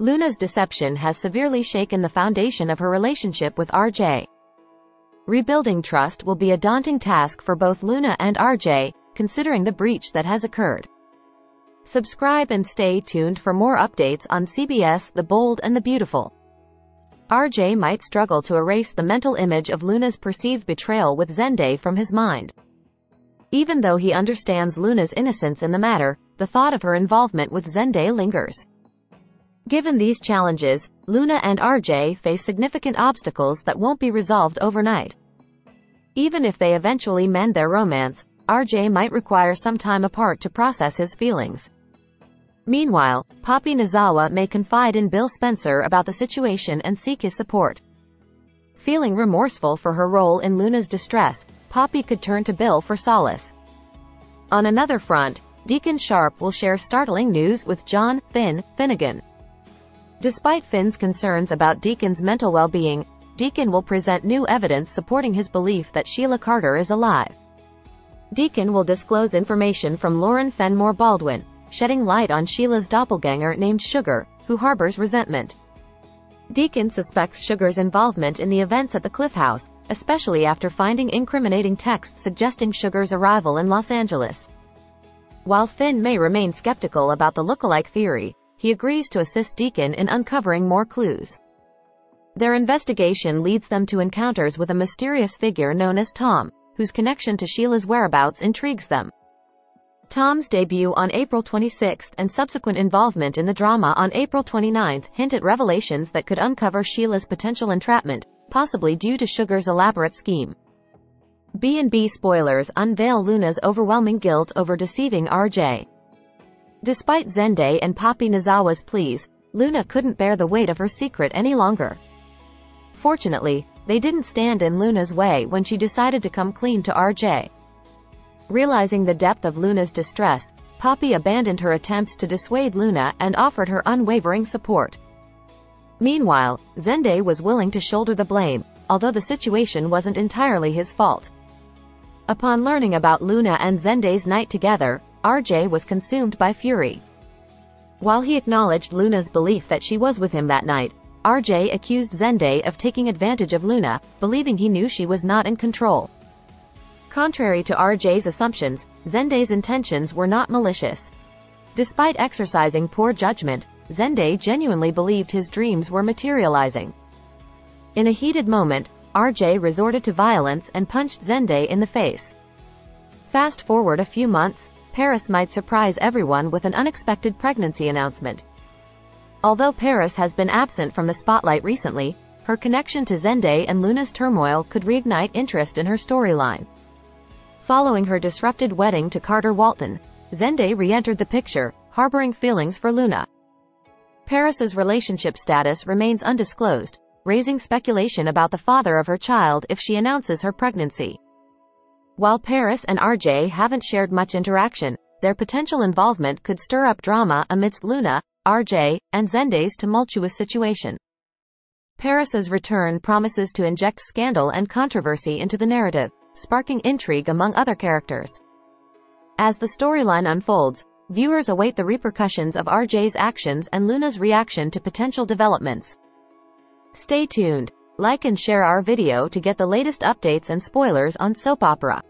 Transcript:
Luna's deception has severely shaken the foundation of her relationship with RJ. Rebuilding trust will be a daunting task for both Luna and RJ, considering the breach that has occurred. Subscribe and stay tuned for more updates on CBS The Bold and the Beautiful. RJ might struggle to erase the mental image of Luna's perceived betrayal with Zende from his mind. Even though he understands Luna's innocence in the matter, the thought of her involvement with Zende lingers. Given these challenges, Luna and RJ face significant obstacles that won't be resolved overnight. Even if they eventually mend their romance, RJ might require some time apart to process his feelings. Meanwhile, Poppy Nozawa may confide in Bill Spencer about the situation and seek his support. Feeling remorseful for her role in Luna's distress, Poppy could turn to Bill for solace. On another front, Deacon Sharpe will share startling news with John Finn Finnegan. Despite Finn's concerns about Deacon's mental well-being, Deacon will present new evidence supporting his belief that Sheila Carter is alive. Deacon will disclose information from Lauren Fenmore Baldwin, shedding light on Sheila's doppelganger named Sugar, who harbors resentment. Deacon suspects Sugar's involvement in the events at the Cliff House, especially after finding incriminating texts suggesting Sugar's arrival in Los Angeles. While Finn may remain skeptical about the look-alike theory, he agrees to assist Deacon in uncovering more clues. Their investigation leads them to encounters with a mysterious figure known as Tom, whose connection to Sheila's whereabouts intrigues them. Tom's debut on April 26 and subsequent involvement in the drama on April 29 hint at revelations that could uncover Sheila's potential entrapment, possibly due to Sugar's elaborate scheme. B&B spoilers unveil Luna's overwhelming guilt over deceiving RJ. Despite Zende and Poppy Nozawa's pleas, Luna couldn't bear the weight of her secret any longer. Fortunately, they didn't stand in Luna's way when she decided to come clean to RJ. Realizing the depth of Luna's distress, Poppy abandoned her attempts to dissuade Luna and offered her unwavering support. Meanwhile, Zende was willing to shoulder the blame, although the situation wasn't entirely his fault. Upon learning about Luna and Zende's night together, RJ was consumed by fury. While he acknowledged Luna's belief that she was with him that night, RJ accused Zende of taking advantage of Luna, believing he knew she was not in control. Contrary to RJ's assumptions, Zende's intentions were not malicious. Despite exercising poor judgment, Zende genuinely believed his dreams were materializing. In a heated moment, RJ resorted to violence and punched Zende in the face. Fast forward a few months, Paris might surprise everyone with an unexpected pregnancy announcement. Although Paris has been absent from the spotlight recently, her connection to Zende and Luna's turmoil could reignite interest in her storyline. Following her disrupted wedding to Carter Walton, Zende re-entered the picture, harboring feelings for Luna. Paris's relationship status remains undisclosed, raising speculation about the father of her child if she announces her pregnancy. While Paris and RJ haven't shared much interaction, their potential involvement could stir up drama amidst Luna, RJ, and Zende's tumultuous situation. Paris's return promises to inject scandal and controversy into the narrative, sparking intrigue among other characters. As the storyline unfolds, viewers await the repercussions of RJ's actions and Luna's reaction to potential developments. Stay tuned. Like and share our video to get the latest updates and spoilers on soap opera.